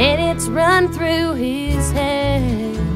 and it's run through his head.